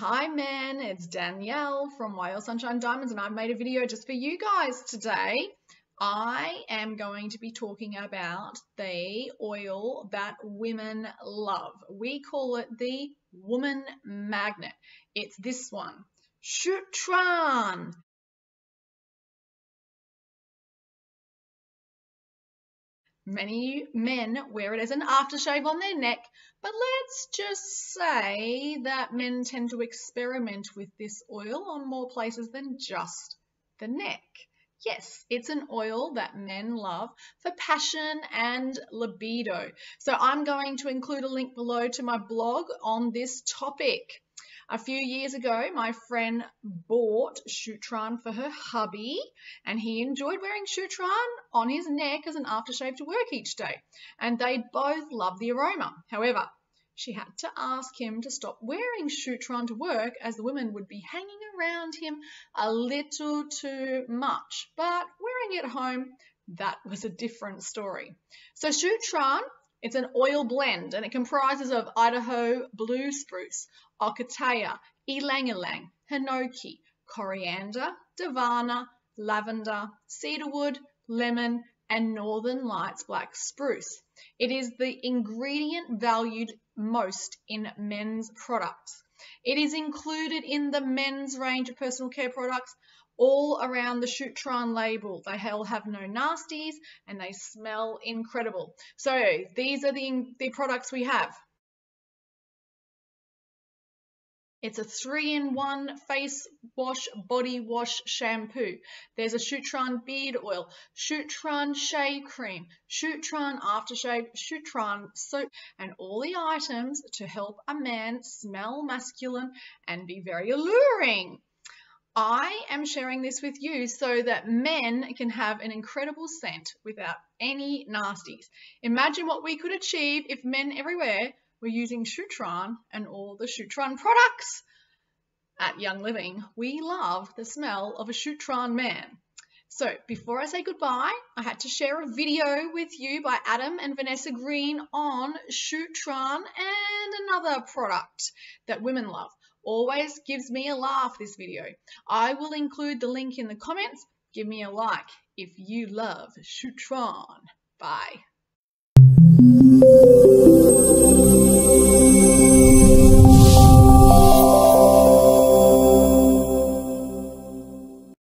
men, it's Danielle from YL Sunshine Diamonds and I've made a video just for you guys today. I am going to be talking about the oil that women love. We call it the woman magnet. It's this one, Shutran. Many men wear it as an aftershave on their neck, but let's just say that men tend to experiment with this oil on more places than just the neck. Yes, it's an oil that men love for passion and libido. So I'm going to include a link below to my blog on this topic. A few years ago, my friend bought Shutran for her hubby, and he enjoyed wearing Shutran on his neck as an aftershave to work each day. And they both loved the aroma. However, she had to ask him to stop wearing Shutran to work as the women would be hanging around him a little too much. But wearing it home, that was a different story. So Shutran it's an oil blend and it comprises of Idaho blue spruce, ocotea, ylang ylang, hinoki, coriander, davana, lavender, cedarwood, lemon, and Northern Lights black spruce. It is the ingredient valued most in men's products. It is included in the men's range of personal care products all around the Shutran label. They all have no nasties and they smell incredible. So these are the, the products we have. It's a three-in-one face wash, body wash shampoo. There's a Shutran beard oil, Shutran shave cream, Shutran aftershave, Shutran soap, and all the items to help a man smell masculine and be very alluring. I am sharing this with you so that men can have an incredible scent without any nasties. Imagine what we could achieve if men everywhere were using Shutran and all the Shutran products. At Young Living, we love the smell of a Shutran man. So before I say goodbye, I had to share a video with you by Adam and Vanessa Green on Shutran and another product that women love. Always gives me a laugh, this video. I will include the link in the comments. Give me a like if you love Shutran. Bye.